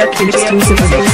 Akil exclusive.